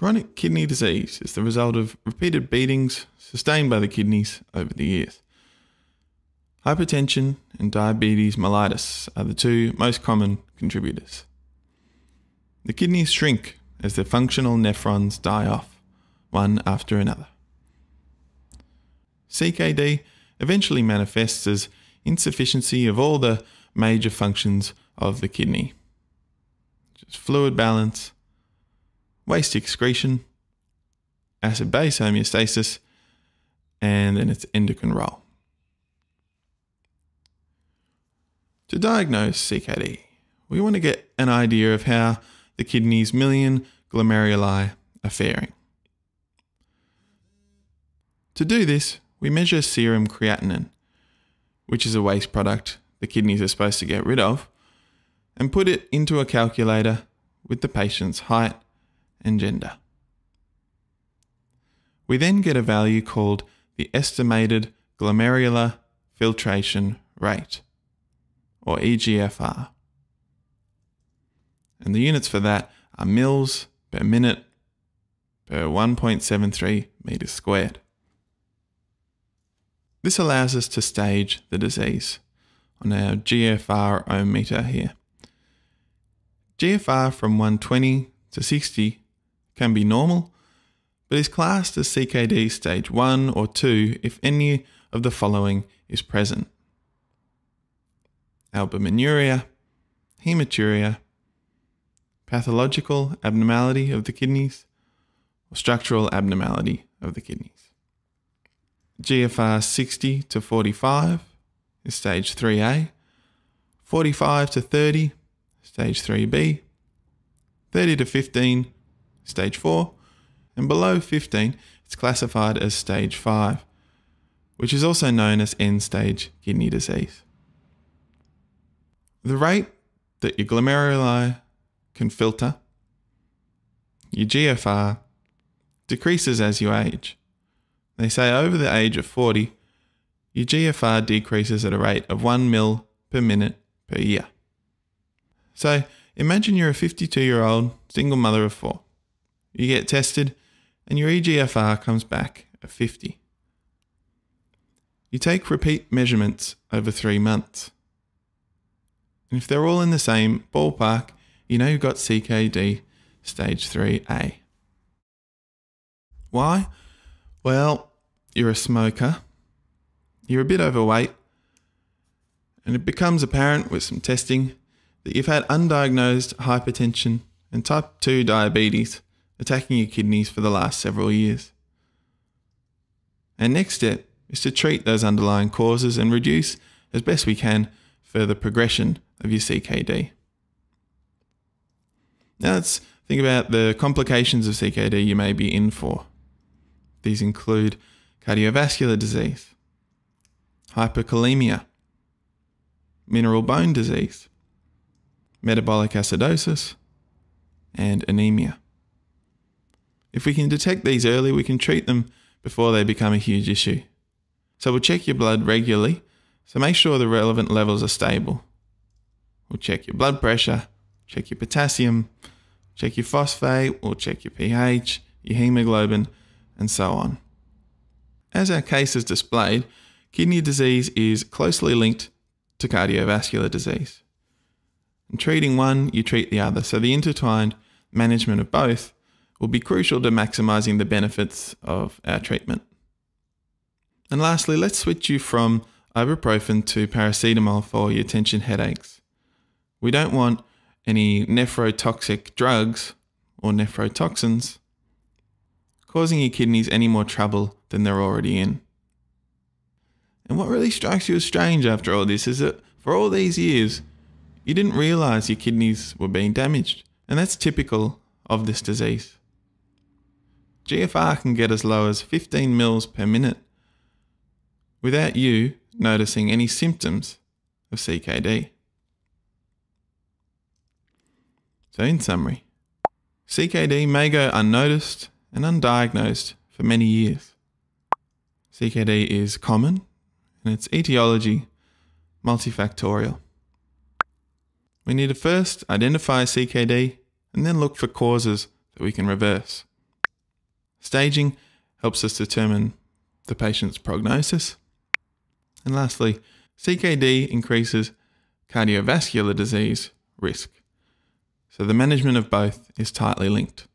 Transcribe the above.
Chronic kidney disease is the result of repeated beatings sustained by the kidneys over the years. Hypertension and diabetes mellitus are the two most common contributors. The kidneys shrink as their functional nephrons die off, one after another. CKD eventually manifests as insufficiency of all the major functions of the kidney, just fluid balance, waste excretion, acid base homeostasis, and then its endocrine role. To diagnose CKD, we want to get an idea of how the kidney's million glomeruli are faring. To do this, we measure serum creatinine, which is a waste product the kidneys are supposed to get rid of, and put it into a calculator with the patient's height and gender. We then get a value called the estimated glomerular filtration rate, or EGFR. And the units for that are mils per minute per 1.73 meters squared. This allows us to stage the disease on our GFR meter here. GFR from 120 to 60 can be normal, but is classed as CKD stage 1 or 2 if any of the following is present albuminuria, hematuria, pathological abnormality of the kidneys, or structural abnormality of the kidneys. GFR 60 to 45 is stage 3A, 45 to 30, stage 3B, 30 to 15, stage 4, and below 15, it's classified as stage 5, which is also known as end stage kidney disease. The rate that your glomeruli can filter, your GFR, decreases as you age. They say over the age of 40, your GFR decreases at a rate of 1 mil per minute per year. So imagine you're a 52 year old single mother of four. You get tested and your EGFR comes back at 50. You take repeat measurements over three months. And if they're all in the same ballpark, you know you've got CKD stage 3A. Why? Well, you're a smoker you're a bit overweight, and it becomes apparent with some testing that you've had undiagnosed hypertension and type 2 diabetes attacking your kidneys for the last several years. And next step is to treat those underlying causes and reduce, as best we can, further progression of your CKD. Now let's think about the complications of CKD you may be in for. These include cardiovascular disease, hyperkalemia, mineral bone disease, metabolic acidosis, and anemia. If we can detect these early, we can treat them before they become a huge issue. So we'll check your blood regularly, so make sure the relevant levels are stable. We'll check your blood pressure, check your potassium, check your phosphate, we'll check your pH, your hemoglobin, and so on. As our case is displayed, Kidney disease is closely linked to cardiovascular disease. In treating one, you treat the other, so the intertwined management of both will be crucial to maximizing the benefits of our treatment. And lastly, let's switch you from ibuprofen to paracetamol for your tension headaches. We don't want any nephrotoxic drugs or nephrotoxins causing your kidneys any more trouble than they're already in. And what really strikes you as strange after all this is that for all these years, you didn't realize your kidneys were being damaged. And that's typical of this disease. GFR can get as low as 15 mils per minute without you noticing any symptoms of CKD. So, in summary, CKD may go unnoticed and undiagnosed for many years. CKD is common and its etiology multifactorial. We need to first identify CKD and then look for causes that we can reverse. Staging helps us determine the patient's prognosis. And lastly, CKD increases cardiovascular disease risk. So the management of both is tightly linked.